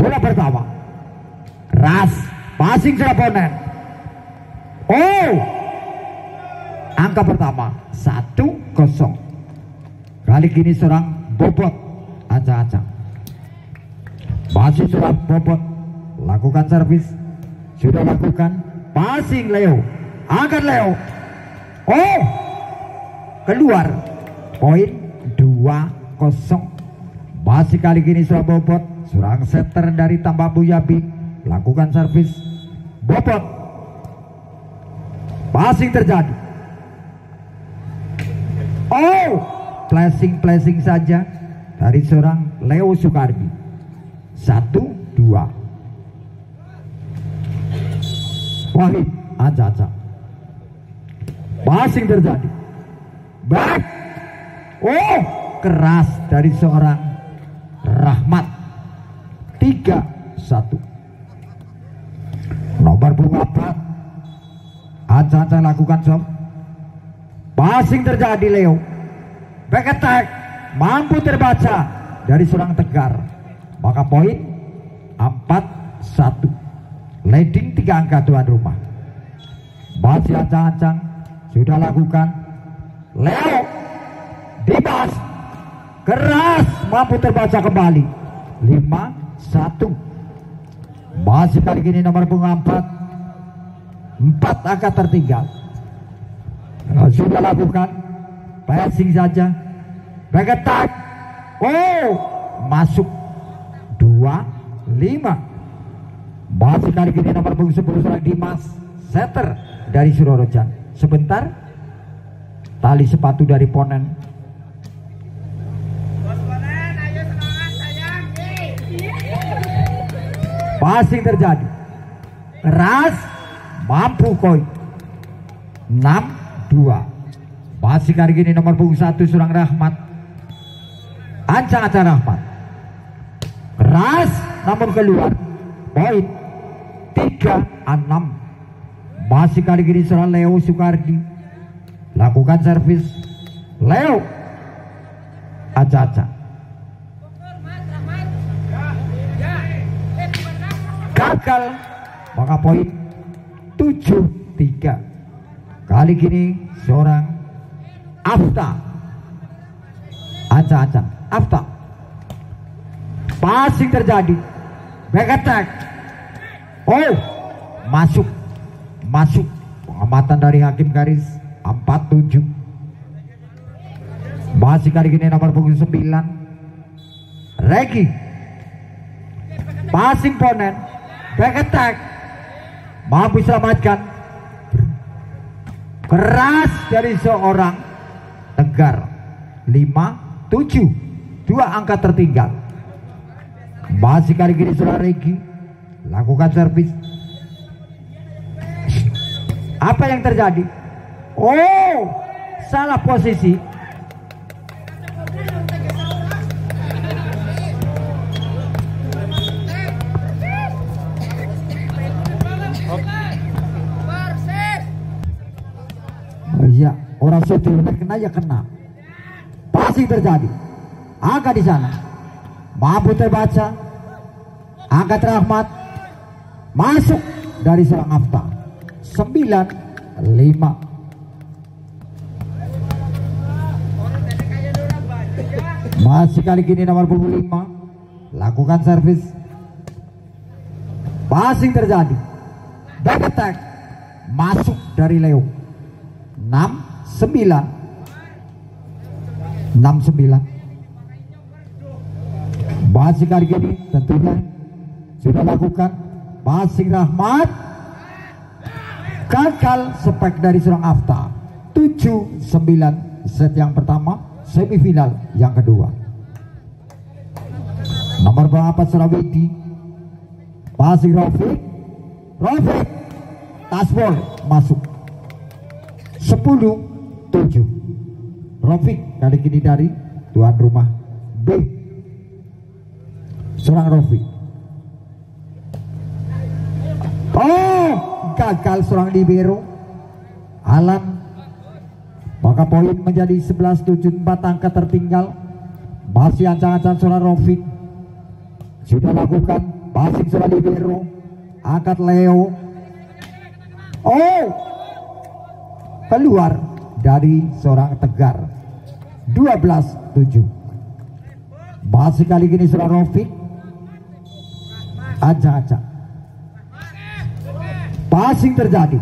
Bola pertama. Ras. Passing ponen. Oh. Angka pertama. Satu kosong. Kali ini seorang bobot. Acak-acak. Masih sudah bobot. Lakukan servis. Sudah lakukan. Passing Leo. Angkat Leo. Oh. Keluar. Poin dua kosong. Masih kali ini sudah bobot. Serang setter dari tambah Buyabi. Lakukan servis. Bobot. Passing terjadi. Oh. Flashing-flashing saja dari seorang Leo Sukardi. Satu, dua. Wahid Aca-aca. Passing terjadi. Back. Oh, keras dari seorang Rahmat. Tiga satu. Nomor bunga empat. Aca-aca lakukan sob. Passing terjadi Leo. Back attack mampu terbaca dari seorang Tegar. Maka poin empat satu. Leading tiga angka tuan rumah. Masih ancang-ancang sudah lakukan. Leo Dimas keras mampu terbaca kembali. Lima satu. Masih kali ini nomor bunga empat. Empat angka tertinggal. Nah, sudah lakukan passing saja. Attack. Oh, masuk dua lima. Masih kali ini nomor punggung 10 seorang Dimas setter dari Surorojan. Sebentar tali sepatu dari Ponen. Passing terjadi. Keras mampu koi. 6 2. Masih kali ini nomor punggung 1 seorang Rahmat. Ancang acara Rahmat. Keras namun keluar. Poin tiga enam masih kali ini seorang Leo Sukardi lakukan servis Leo aca-aca gagal maka poin tujuh tiga. Kali ini seorang Afta. Aca-aca Afta. Passing terjadi. Back attack. Oh masuk. Masuk. Pengamatan dari hakim garis. 47 masih kali ini nomor punggung 9 Regi. Passing ponen back attack. Mampu selamatkan keras dari seorang Tegar. 5 7 dua angka tertinggal. Masih kali ini seorang Regi. Lakukan servis. Apa yang terjadi? Oh salah posisi orang sudah kena ya kena. Pasti terjadi. Angka di sana. Mampu terbaca angkat rahmat. Masuk dari seorang Afta 9 5 masih kali ini nomor punggung 5 lakukan servis. Passing terjadi. Back attack masuk dari Leo. 6 9 6 9 masih kali ini tentunya sudah lakukan. Passing Rahmat. Gagal spek dari seorang Afta 7 9 set yang pertama semifinal yang kedua. Nomor berapa Surawiti passing Rafiq. Rafiq tasbol masuk. 10 7 Rafiq kali ini dari tuan rumah B. Seorang Rafiq. Oh gagal seorang libero. Alan. Maka poin menjadi 11-7 4 angka tertinggal. Masih ancang-ancang seorang Rofik sudah lakukan passing seorang libero. Angkat Leo. Oh keluar dari seorang Tegar. 12-7 masih kali ini seorang Rofik acak-acak passing terjadi.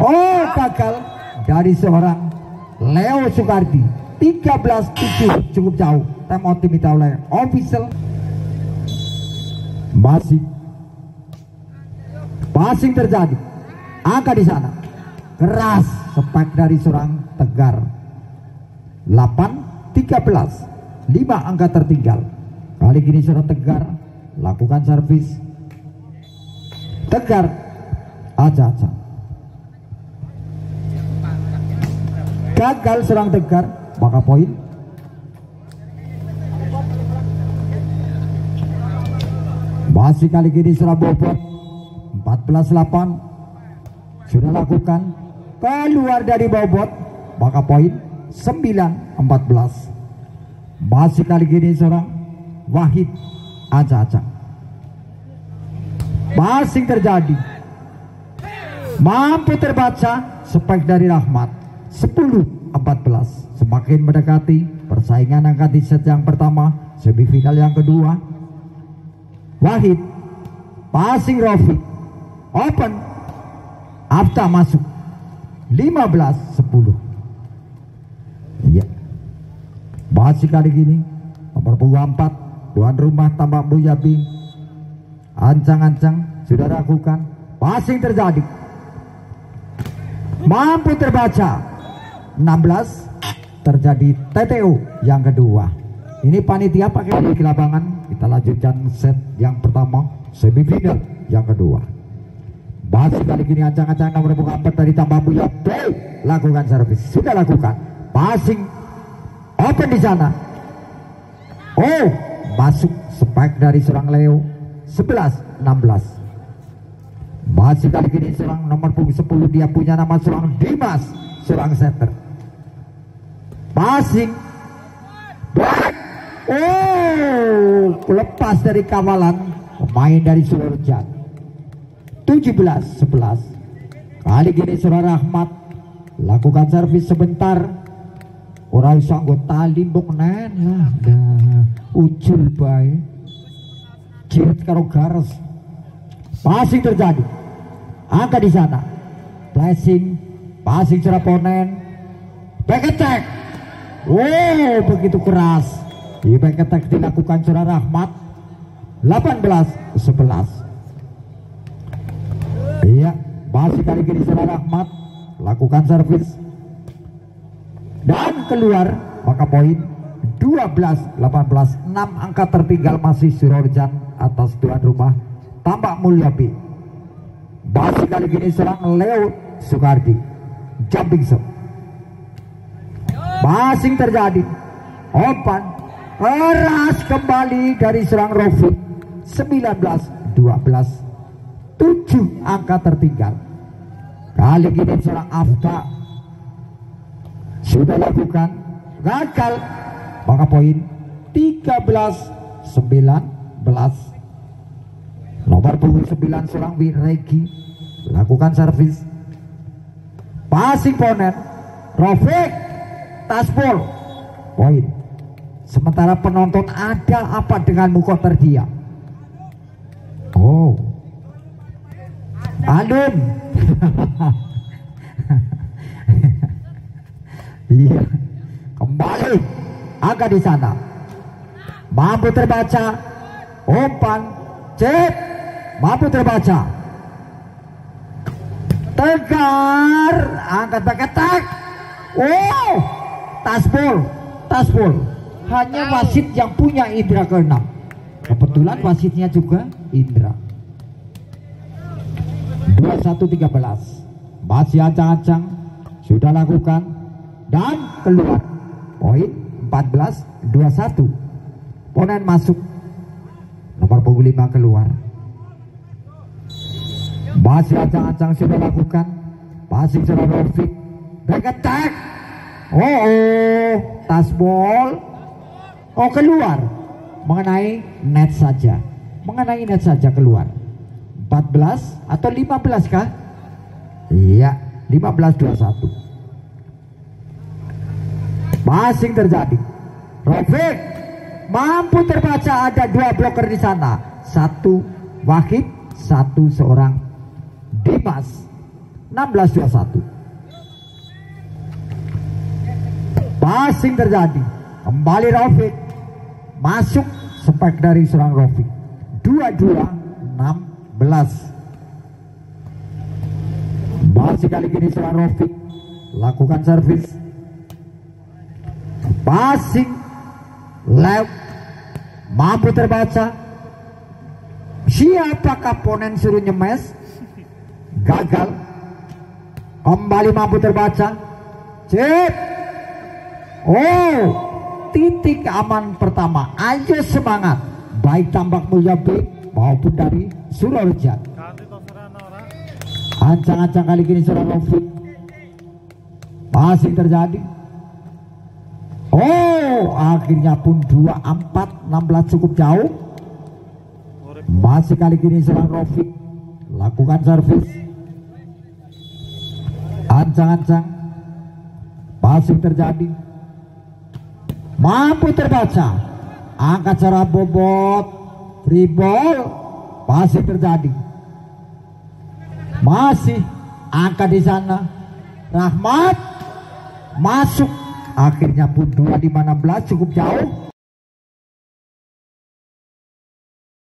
Oh gagal dari seorang Leo Sukardi 13-7 cukup jauh. Time out diminta oleh official. Masih. Passing terjadi. Angka di sana keras sepak dari seorang Tegar. 8 13 5 angka tertinggal. Kali ini seorang Tegar lakukan servis. Tegar aja-aja gagal serang Tegar maka poin. Masih kali ini serang bobot 14-8 sudah lakukan keluar dari bobot maka poin 9-14 masih kali ini seorang Wahid aja-aja. Masih terjadi. Mampu terbaca spek dari Rahmat. 10 14 semakin mendekati persaingan angkat di set yang pertama semifinal yang kedua. Wahid passing Rofi open. Afta masuk 15 10 iya. Masih kali gini nomor punggung 4 tuan rumah tambak Buyabi ancang-ancang sudah lakukan passing terjadi. Mampu terbaca. 16 terjadi TTO yang kedua. Ini panitia pakai di lapangan. Kita lanjutkan set yang pertama semifinal yang kedua masih kali ini ancang-ancang nomor buka 4 dari tambah Buya B lakukan servis sudah lakukan. Passing. Open di sana. Oh masuk. Spike dari serang Leo. 11 16 masih kali ini serang nomor punggung 10 dia punya nama serang Dimas serang center passing. Back oh lepas dari kawalan. Pemain dari Sururjan 17 11 kali gini Surah Rahmat lakukan servis sebentar. Orang sanggup tali bok nen. Nah, ucul baik jirat karo garas. Passing terjadi. Angka di sana. Flashing passing secara ponen attack wow begitu keras. Di attack dilakukan secara Rahmat 18 11 iya masih kali ini secara Rahmat. Lakukan servis. Dan keluar maka poin 12 18 6 angka tertinggal masih Surorjan atas tuan rumah. Tambak Mulyapi masih kali ini serang Leo Sukardi. Jumping shot masing terjadi. Open keras kembali dari serang Rofi 19 12 7 angka tertinggal. Kali ini serang Afta. Sudah lakukan. Gagal. Maka poin 13 19 nomor punggung 9 serang Wiregi. Lakukan servis. Passing ponen Rofik Taspol poin. Sementara penonton ada apa dengan muka terdia oh Andun iya. Kembali. Agak di sana. Mampu terbaca. Umpan. Cek. Mampu terbaca. Tegar. Angkat pakai tak. Wow. Tasbol tasbol hanya wasit yang punya indra keenam. Kebetulan wasitnya juga indra 2113 masih ancang-ancang sudah lakukan. Dan keluar. Poin 14 21 ponen masuk. Nomor punggung 5 keluar. Masih ancang-ancang sudah lakukan. Passing secara Rofik back attack oh, oh. Tasbol oh keluar. Mengenai net saja. Mengenai net saja keluar 14 atau 15 kah? Iya 15 21 masing terjadi. Rafiq mampu terbaca ada dua bloker di sana. Satu Wahid satu seorang Dimas. 16 21 passing terjadi. Kembali Rafiq. Masuk spek dari seorang Rafiq. 22 16 masih kali ini seorang Rafiq lakukan servis. Passing left mampu terbaca. Siapakah ponen suruh nyemes? Gagal. Kembali mampu terbaca. Cip. Oh titik aman pertama. Ayo semangat. Baik tambak mulia B maupun dari Surareja ancang-ancang kali ini seorang Rafiq masih terjadi Oh, akhirnya pun 24 16 cukup jauh. Masih kali ini serang Rofiq lakukan servis. Ancang-ancang masih terjadi. Mampu terbaca. Angkat cara bobot. Ball masih terjadi. Masih angkat di sana. Rahmat masuk akhirnya pun 2 di 16 cukup jauh